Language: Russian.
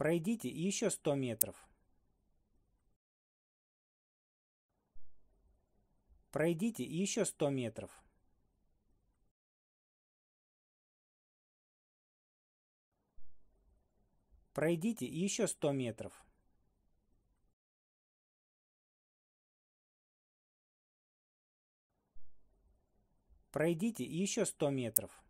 Пройдите еще сто метров. Пройдите еще сто метров. Пройдите еще сто метров. Пройдите еще сто метров.